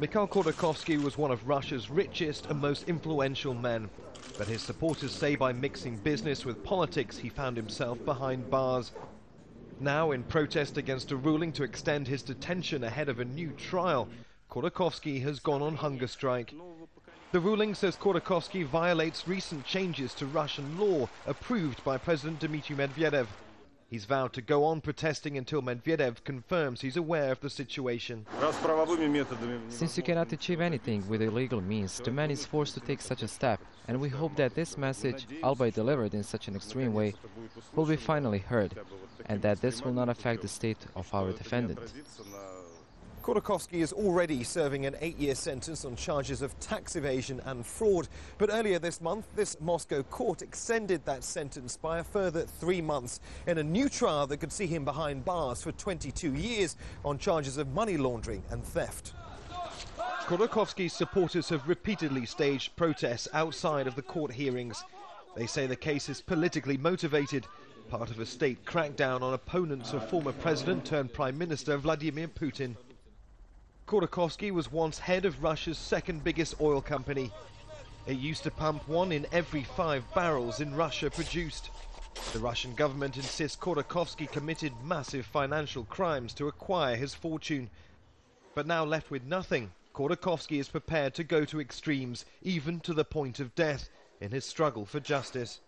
Mikhail Khodorkovsky was one of Russia's richest and most influential men. But his supporters say by mixing business with politics, he found himself behind bars. Now, in protest against a ruling to extend his detention ahead of a new trial, Khodorkovsky has gone on hunger strike. The ruling says Khodorkovsky violates recent changes to Russian law approved by President Dmitry Medvedev. He's vowed to go on protesting until Medvedev confirms he's aware of the situation. Since you cannot achieve anything with illegal means, the man is forced to take such a step, and we hope that this message, albeit delivered in such an extreme way, will be finally heard, and that this will not affect the state of our defendant. Khodorkovsky is already serving an eight-year sentence on charges of tax evasion and fraud. But earlier this month, this Moscow court extended that sentence by a further three months in a new trial that could see him behind bars for 22 years on charges of money laundering and theft. Khodorkovsky's supporters have repeatedly staged protests outside of the court hearings. They say the case is politically motivated, part of a state crackdown on opponents of former president turned prime minister Vladimir Putin. Khodorkovsky was once head of Russia's second biggest oil company. It used to pump one in every five barrels in Russia produced. The Russian government insists Khodorkovsky committed massive financial crimes to acquire his fortune. But now left with nothing, Khodorkovsky is prepared to go to extremes, even to the point of death, in his struggle for justice.